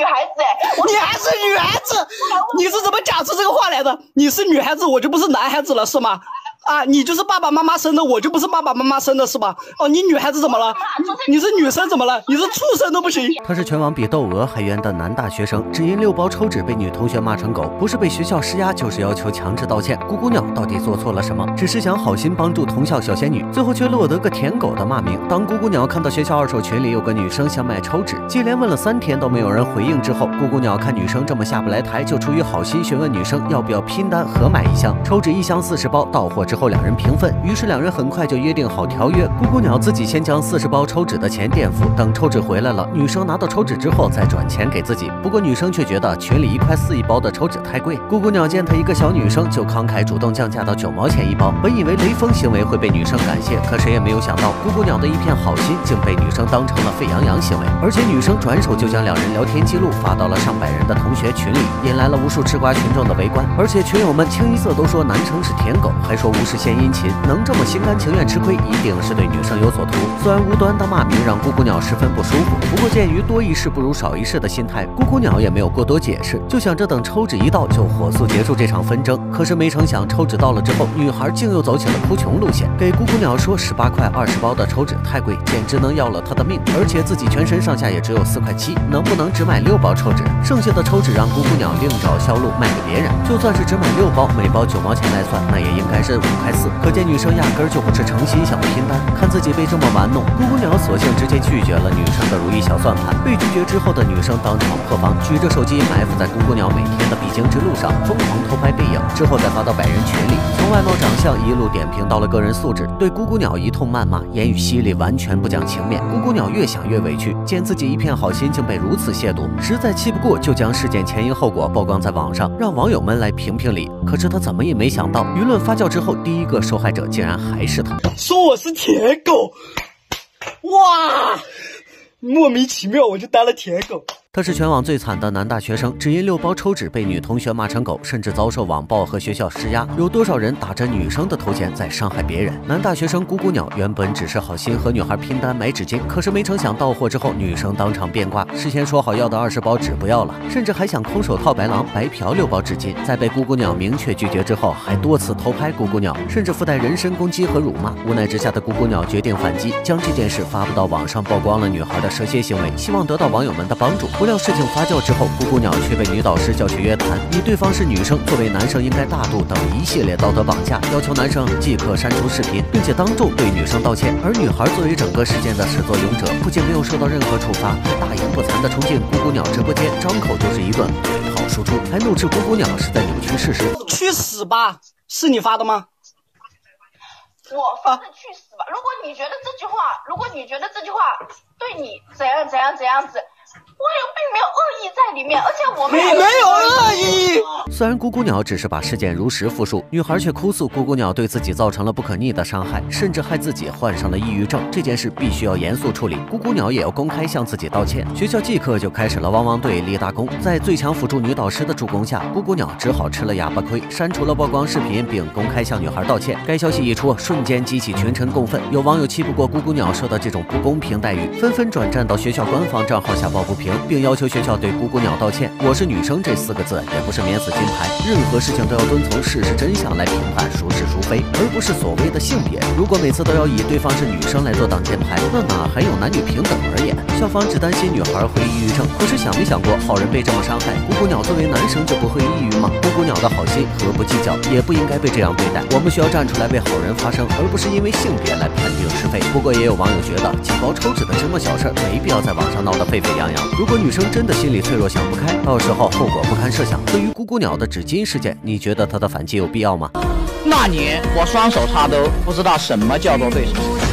女孩子哎，我你还是女孩子，你是怎么讲出这个话来的？你是女孩子，我就不是男孩子了，是吗？啊，你就是爸爸妈妈生的，我就不是爸爸妈妈生的，是吧？哦，你女孩子怎么了？你是女生怎么了？你是畜生都不行。他是全网比窦娥还冤的男大学生，只因六包抽纸被女同学骂成狗，不是被学校施压，就是要求强制道歉。咕咕鸟到底做错了什么？只是想好心帮助同校小仙女，最后却落得个舔狗的骂名。当咕咕鸟看到学校二手群里有个女生想买抽纸，接连问了三天都没有人回应之后，咕咕鸟看女生这么下不来台，就出于好心询问女生要不要拼单合买一箱抽纸，一箱四十包，到货之后后两人平分。于是两人很快就约定好条约。咕咕鸟自己先将四十包抽纸的钱垫付，等抽纸回来了，女生拿到抽纸之后再转钱给自己。不过女生却觉得群里一块四一包的抽纸太贵。咕咕鸟见她一个小女生就慷慨主动降价到九毛钱一包，本以为雷锋行为会被女生感谢，可谁也没有想到，咕咕鸟的一片好心竟被女生当成了沸羊羊行为。而且女生转手就将两人聊天记录发到了上百人的同学群里，引来了无数吃瓜群众的围观。而且群友们清一色都说男生是舔狗，还说无事献殷勤，能这么心甘情愿吃亏，一定是对女生有所图。虽然无端的骂名让咕咕鸟十分不舒服，不过鉴于多一事不如少一事的心态，咕咕鸟也没有过多解释，就想着等抽纸一到就火速结束这场纷争。可是没成想，抽纸到了之后，女孩竟又走起了哭穷路线，给咕咕鸟说十八块二十包的抽纸太贵，简直能要了他的命，而且自己全身上下也只有四块七，能不能只买六包抽纸？剩下的抽纸让咕咕鸟另找销路卖给别人，就算是只买六包，每包九毛钱来算，那也应该是五五块四。可见女生压根儿就不是诚心想拼单，看自己被这么玩弄，咕咕鸟索性直接拒绝了女生的如意小算盘。被拒绝之后的女生当场破防，举着手机埋伏在咕咕鸟每天的必经之路上，疯狂偷拍背影，之后再发到百人群里，从外貌长相一路点评到了个人素质，对咕咕鸟一通谩骂，言语犀利，完全不讲情面。咕咕鸟越想越委屈，见自己一片好心竟被如此亵渎，实在气不过，就将事件前因后果曝光在网上，让网友们来评评理。可是他怎么也没想到，舆论发酵之后，第一个受害者竟然还是他。说我是舔狗，哇，莫名其妙我就当了舔狗。他是全网最惨的男大学生，只因六包抽纸被女同学骂成狗，甚至遭受网暴和学校施压。有多少人打着女生的头衔在伤害别人？男大学生咕咕鸟原本只是好心和女孩拼单买纸巾，可是没成想到货之后，女生当场变卦，事先说好要的二十包纸不要了，甚至还想空手套白狼，白嫖六包纸巾。在被咕咕鸟明确拒绝之后，还多次偷拍咕咕鸟，甚至附带人身攻击和辱骂。无奈之下的咕咕鸟决定反击，将这件事发布到网上，曝光了女孩的蛇蝎行为，希望得到网友们的帮助。不料事情发酵之后，咕咕鸟却被女导师叫去约谈，以对方是女生，作为男生应该大度等一系列道德绑架，要求男生即刻删除视频，并且当众对女生道歉。而女孩作为整个事件的始作俑者，不仅没有受到任何处罚，还大言不惭地冲进咕咕鸟直播间，张口就是一顿嘴炮输出，还怒斥咕咕鸟是在扭曲事实。去死吧！是你发的吗？我发的去死吧！如果你觉得这句话，如果你觉得这句话对你怎样怎样怎样子。而且我们你没有恶意。虽然咕咕鸟只是把事件如实复述，女孩却哭诉咕咕鸟对自己造成了不可逆的伤害，甚至害自己患上了抑郁症。这件事必须要严肃处理，咕咕鸟也要公开向自己道歉。学校即刻就开始了汪汪队立大功，在最强辅助女导师的助攻下，咕咕鸟只好吃了哑巴亏，删除了曝光视频，并公开向女孩道歉。该消息一出，瞬间激起群臣共愤，有网友气不过咕咕鸟受到这种不公平待遇，纷纷转战到学校官方账号下抱不平。并要求学校对“咕咕鸟”道歉。我是女生这四个字也不是免死金牌，任何事情都要遵从事实真相来评判而不是所谓的性别。如果每次都要以对方是女生来做挡箭牌，那哪还有男女平等而言？校方只担心女孩会抑郁症，可是想没想过好人被这么伤害，咕咕鸟作为男生就不会抑郁吗？咕咕鸟的好心和不计较，也不应该被这样对待。我们需要站出来为好人发声，而不是因为性别来判定是非。不过也有网友觉得几包抽纸的这么小事，没必要在网上闹得沸沸扬扬。如果女生真的心理脆弱想不开，到时候后果不堪设想。对于咕咕鸟的纸巾事件，你觉得她的反击有必要吗？那年我双手插兜，不知道什么叫做对手。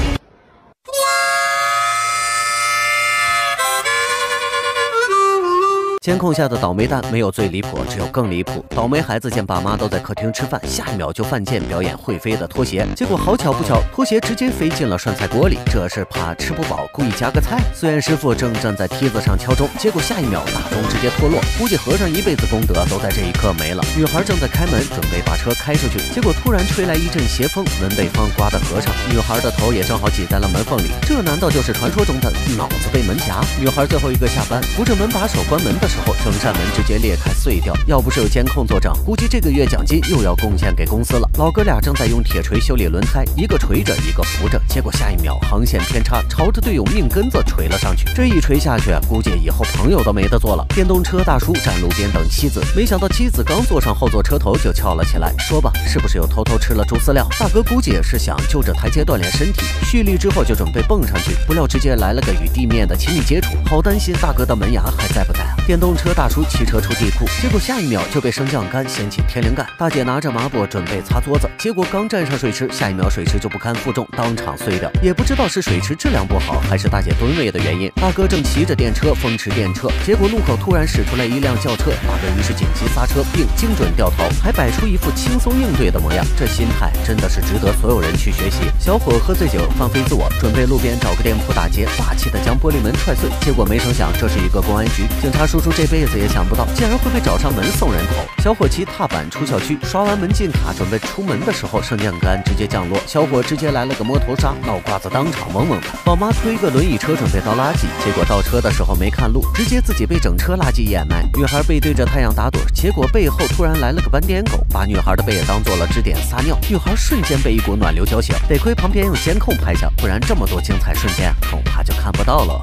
监控下的倒霉蛋没有最离谱，只有更离谱。倒霉孩子见爸妈都在客厅吃饭，下一秒就犯贱表演会飞的拖鞋，结果好巧不巧，拖鞋直接飞进了涮菜锅里。这是怕吃不饱，故意加个菜。虽然师傅正站在梯子上敲钟，结果下一秒大钟直接脱落，估计和尚一辈子功德都在这一刻没了。女孩正在开门，准备把车开出去，结果突然吹来一阵邪风，门被风刮得合上，女孩的头也正好挤在了门缝里。这难道就是传说中的脑子被门夹？女孩最后一个下班，扶着门把手关门的时候。时候，整扇门直接裂开碎掉。要不是有监控作证，估计这个月奖金又要贡献给公司了。老哥俩正在用铁锤修理轮胎，一个锤着，一个扶着，结果下一秒航线偏差，朝着队友命根子锤了上去。这一锤下去，估计以后朋友都没得做了。电动车大叔站路边等妻子，没想到妻子刚坐上后座车头就翘了起来。说吧，是不是又偷偷吃了猪饲料？大哥估计也是想就着台阶锻炼身体，蓄力之后就准备蹦上去，不料直接来了个与地面的亲密接触，好担心大哥的门牙还在不在啊？电动车大叔骑车出地库，结果下一秒就被升降杆掀起天灵盖。大姐拿着抹布准备擦桌子，结果刚站上水池，下一秒水池就不堪负重，当场碎掉。也不知道是水池质量不好，还是大姐吨位的原因。大哥正骑着电车风驰电掣，结果路口突然驶出来一辆轿车，大哥于是紧急刹车并精准掉头，还摆出一副轻松应对的模样。这心态真的是值得所有人去学习。小伙喝醉酒放飞自我，准备路边找个店铺打劫，霸气的将玻璃门踹碎。结果没成想，这是一个公安局。警察叔叔叔这辈子也想不到，竟然会被找上门送人头。小伙骑踏板出小区，刷完门禁卡，准备出门的时候，升降杆直接降落，小伙直接来了个摸头杀，脑瓜子当场嗡嗡的。宝妈推个轮椅车准备倒垃圾，结果倒车的时候没看路，直接自己被整车垃圾掩埋。女孩背对着太阳打盹，结果背后突然来了个斑点狗，把女孩的背也当做了支点撒尿，女孩瞬间被一股暖流浇醒。得亏旁边有监控拍下，不然这么多精彩瞬间恐怕就看不到了。